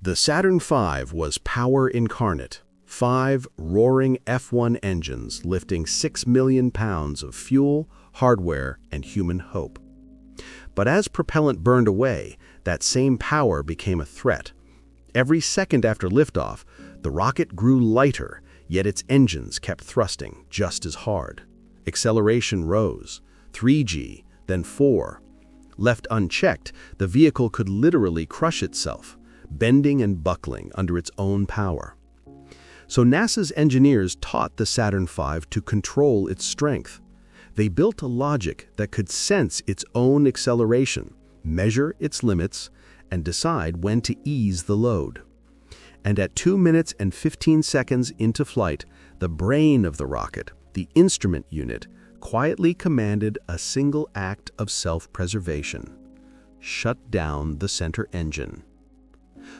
The Saturn V was power incarnate. Five roaring F1 engines lifting 6 million pounds of fuel, hardware, and human hope. But as propellant burned away, that same power became a threat. Every second after liftoff, the rocket grew lighter, yet its engines kept thrusting just as hard. Acceleration rose, 3G, then 4. Left unchecked, the vehicle could literally crush itself, bending and buckling under its own power. So NASA's engineers taught the Saturn V to control its strength. They built a logic that could sense its own acceleration, measure its limits, and decide when to ease the load. And at 2 minutes and 15 seconds into flight, the brain of the rocket, the instrument unit, quietly commanded a single act of self-preservation. Shut down the center engine.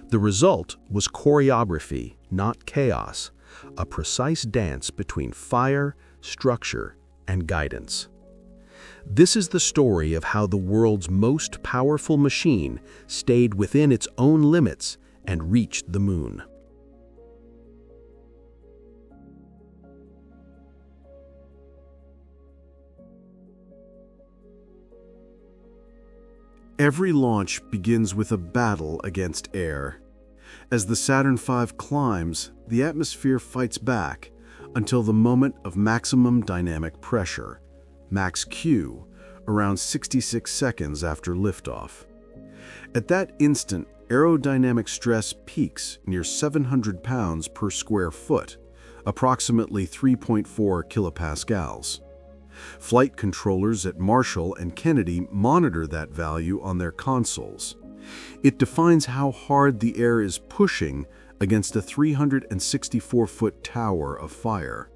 The result was choreography, not chaos, a precise dance between fire, structure, and guidance. This is the story of how the world's most powerful machine stayed within its own limits and reached the moon. Every launch begins with a battle against air. As the Saturn V climbs, the atmosphere fights back until the moment of maximum dynamic pressure, max Q, around 66 seconds after liftoff. At that instant, aerodynamic stress peaks near 700 pounds per square foot, approximately 3.4 kilopascals. Flight controllers at Marshall and Kennedy monitor that value on their consoles. It defines how hard the air is pushing against a 364-foot tower of fire.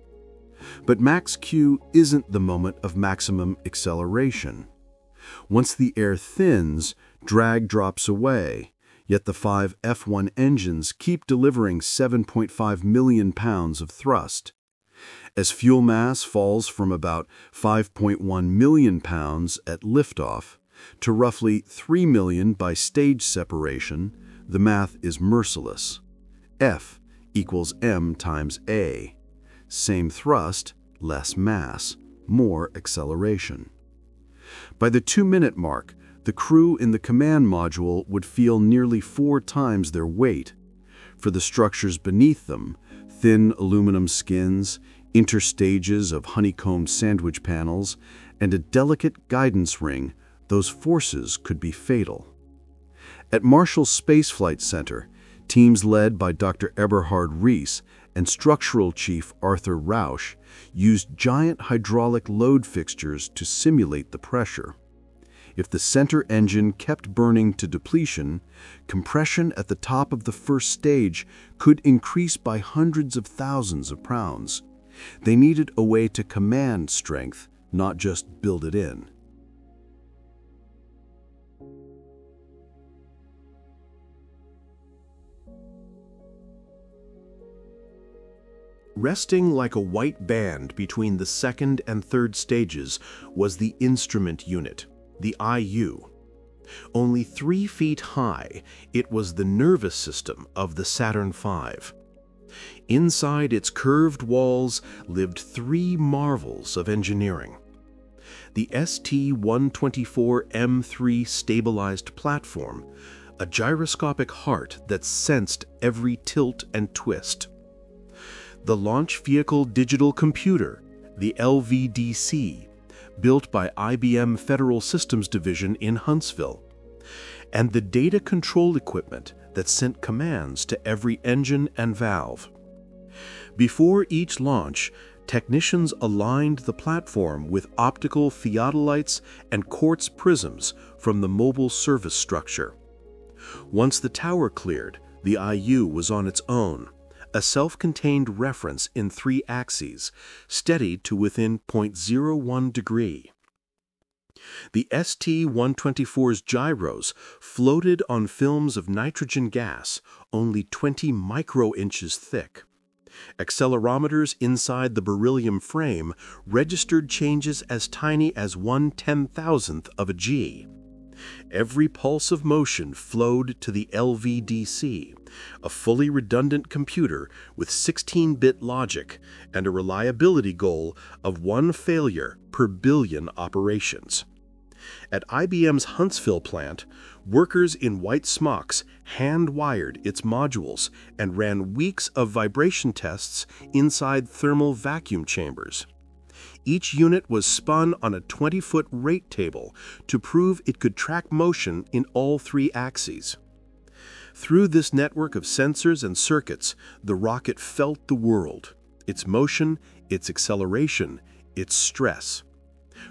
But max Q isn't the moment of maximum acceleration. Once the air thins, drag drops away, yet the five F1 engines keep delivering 7.5 million pounds of thrust. As fuel mass falls from about 5.1 million pounds at liftoff to roughly 3 million by stage separation, the math is merciless. F equals m times a. Same thrust, less mass, more acceleration. By the two-minute mark, the crew in the command module would feel nearly four times their weight. For the structures beneath them, thin aluminum skins, interstages of honeycombed sandwich panels, and a delicate guidance ring, those forces could be fatal. At Marshall Space Flight Center, teams led by Dr. Eberhard Rees and structural chief Arthur Rausch used giant hydraulic load fixtures to simulate the pressure. If the center engine kept burning to depletion, compression at the top of the first stage could increase by hundreds of thousands of pounds. They needed a way to command strength, not just build it in. Resting like a white band between the second and third stages was the instrument unit, the IU. Only three feet high, it was the nervous system of the Saturn V. Inside its curved walls lived three marvels of engineering. The ST-124M3 stabilized platform, a gyroscopic heart that sensed every tilt and twist. The Launch Vehicle Digital Computer, the LVDC, built by IBM Federal Systems Division in Huntsville, and the data control equipment that sent commands to every engine and valve. Before each launch, technicians aligned the platform with optical theodolites and quartz prisms from the mobile service structure. Once the tower cleared, the IU was on its own, a self-contained reference in three axes, steadied to within 0.01 degree. The ST-124's gyros floated on films of nitrogen gas only 20 microinches thick. Accelerometers inside the beryllium frame registered changes as tiny as one ten-thousandth of a G. Every pulse of motion flowed to the LVDC, a fully redundant computer with 16-bit logic and a reliability goal of one failure per billion operations. At IBM's Huntsville plant, workers in white smocks hand-wired its modules and ran weeks of vibration tests inside thermal vacuum chambers. Each unit was spun on a 20-foot rate table to prove it could track motion in all three axes. Through this network of sensors and circuits, the rocket felt the world, its motion, its acceleration, its stress.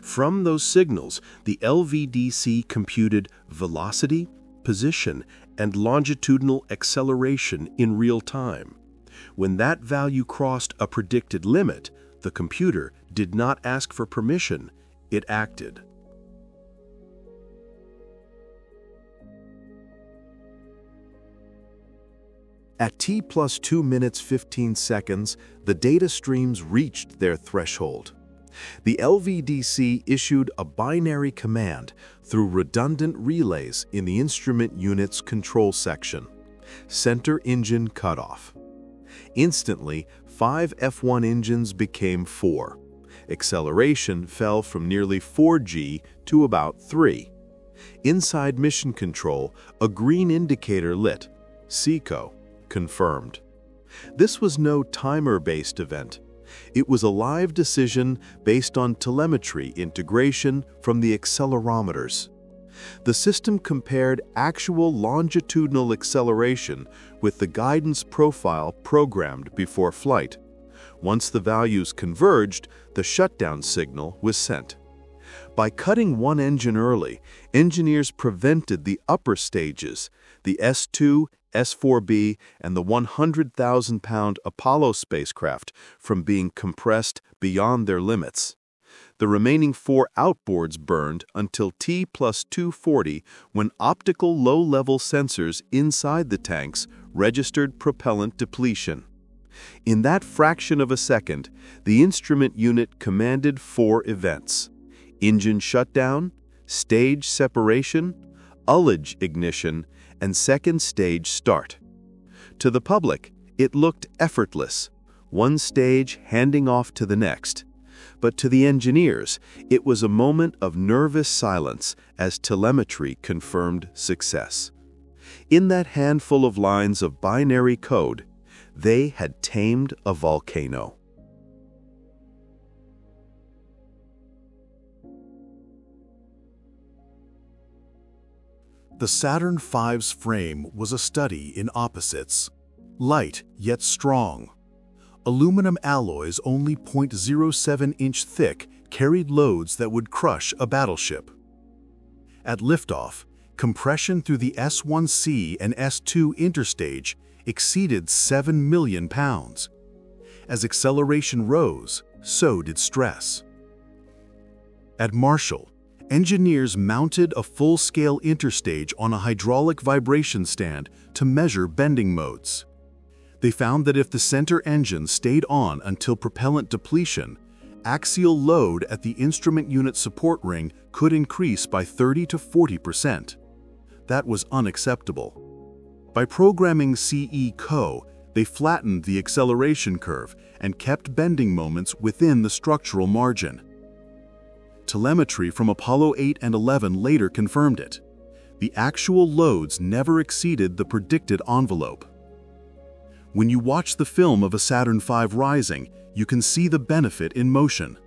From those signals, the LVDC computed velocity, position, and longitudinal acceleration in real time. When that value crossed a predicted limit, the computer did not ask for permission, it acted. At t plus 2 minutes 15 seconds, the data streams reached their threshold. The LVDC issued a binary command through redundant relays in the instrument unit's control section. Center engine cutoff. Instantly, five F1 engines became four. Acceleration fell from nearly 4G to about 3. Inside mission control, a green indicator lit. CECO, confirmed. This was no timer-based event. It was a live decision based on telemetry integration from the accelerometers. The system compared actual longitudinal acceleration with the guidance profile programmed before flight. Once the values converged, the shutdown signal was sent. By cutting one engine early, engineers prevented the upper stages, the S-2, S-4B, and the 100,000-pound Apollo spacecraft from being compressed beyond their limits. The remaining four outboards burned until T plus 240 when optical low-level sensors inside the tanks registered propellant depletion. In that fraction of a second, the instrument unit commanded four events. Engine shutdown, stage separation, ullage ignition, and second stage start. To the public, it looked effortless, one stage handing off to the next. But to the engineers, it was a moment of nervous silence as telemetry confirmed success. In that handful of lines of binary code, they had tamed a volcano. The Saturn V's frame was a study in opposites. Light, yet strong. Aluminum alloys only 0.07 inch thick carried loads that would crush a battleship. At liftoff, compression through the S1C and S2 interstage exceeded 7 million pounds. As acceleration rose, so did stress. At Marshall, engineers mounted a full-scale interstage on a hydraulic vibration stand to measure bending modes. They found that if the center engine stayed on until propellant depletion, axial load at the instrument unit support ring could increase by 30 to 40 percent. That was unacceptable. By programming CE-CO, they flattened the acceleration curve and kept bending moments within the structural margin. Telemetry from Apollo 8 and 11 later confirmed it. The actual loads never exceeded the predicted envelope. When you watch the film of a Saturn V rising, you can see the benefit in motion.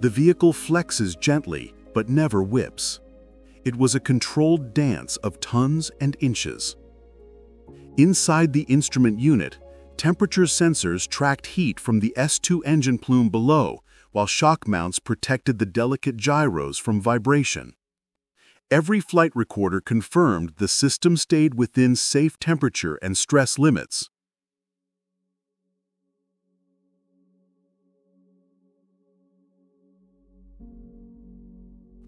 The vehicle flexes gently, but never whips. It was a controlled dance of tons and inches. Inside the instrument unit, temperature sensors tracked heat from the S2 engine plume below, while shock mounts protected the delicate gyros from vibration. Every flight recorder confirmed the system stayed within safe temperature and stress limits.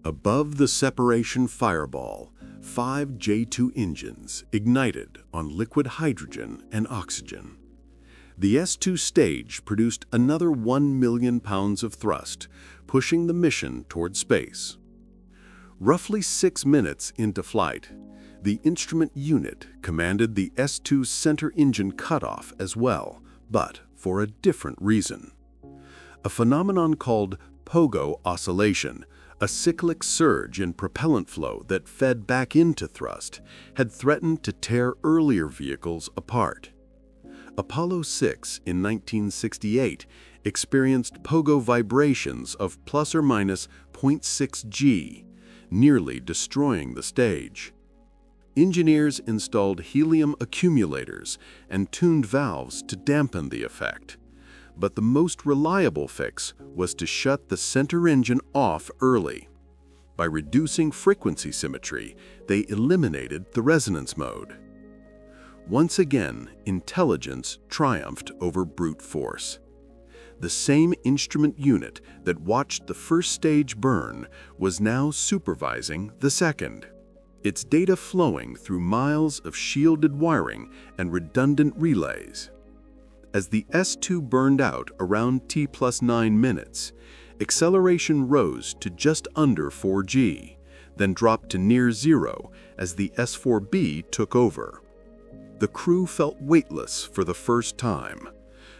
Above the separation fireball, five J2 engines ignited on liquid hydrogen and oxygen. The S2 stage produced another 1 million pounds of thrust, pushing the mission toward space. Roughly six minutes into flight, the instrument unit commanded the S-2 center engine cutoff as well, but for a different reason. A phenomenon called pogo oscillation, a cyclic surge in propellant flow that fed back into thrust, had threatened to tear earlier vehicles apart. Apollo 6 in 1968 experienced pogo vibrations of plus or minus 0.6 G, nearly destroying the stage. Engineers installed helium accumulators and tuned valves to dampen the effect. But the most reliable fix was to shut the center engine off early. By reducing frequency symmetry, they eliminated the resonance mode. Once again, intelligence triumphed over brute force the same instrument unit that watched the first stage burn was now supervising the second. Its data flowing through miles of shielded wiring and redundant relays. As the S2 burned out around T plus 9 minutes, acceleration rose to just under 4G, then dropped to near zero as the S4B took over. The crew felt weightless for the first time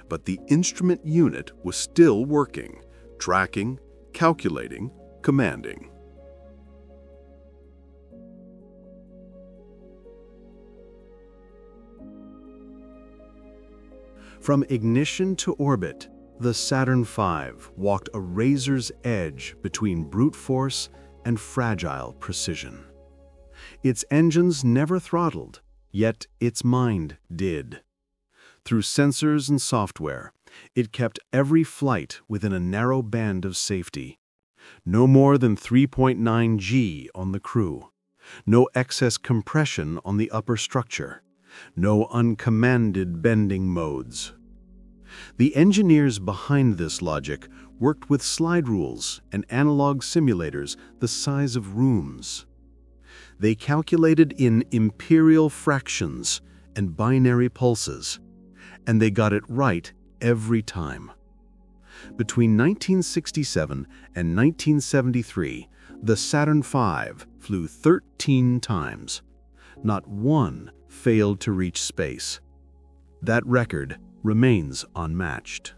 but the instrument unit was still working, tracking, calculating, commanding. From ignition to orbit, the Saturn V walked a razor's edge between brute force and fragile precision. Its engines never throttled, yet its mind did. Through sensors and software, it kept every flight within a narrow band of safety. No more than 3.9 G on the crew. No excess compression on the upper structure. No uncommanded bending modes. The engineers behind this logic worked with slide rules and analog simulators the size of rooms. They calculated in imperial fractions and binary pulses, and they got it right every time. Between 1967 and 1973, the Saturn V flew 13 times. Not one failed to reach space. That record remains unmatched.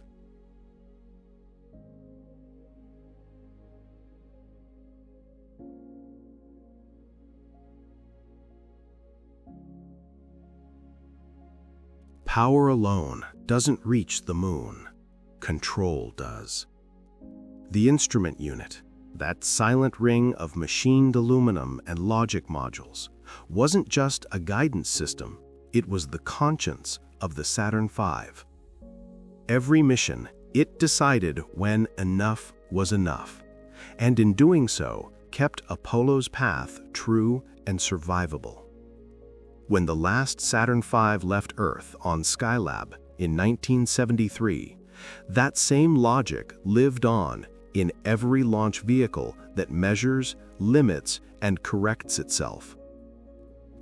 Power alone doesn't reach the moon. Control does. The instrument unit, that silent ring of machined aluminum and logic modules, wasn't just a guidance system, it was the conscience of the Saturn V. Every mission, it decided when enough was enough, and in doing so, kept Apollo's path true and survivable. When the last Saturn V left Earth on Skylab in 1973, that same logic lived on in every launch vehicle that measures, limits, and corrects itself.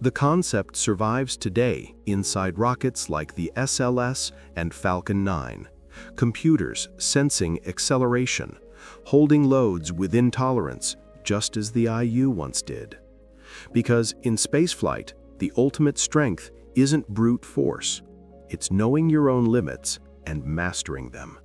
The concept survives today inside rockets like the SLS and Falcon 9, computers sensing acceleration, holding loads within tolerance, just as the IU once did. Because in spaceflight, the ultimate strength isn't brute force. It's knowing your own limits and mastering them.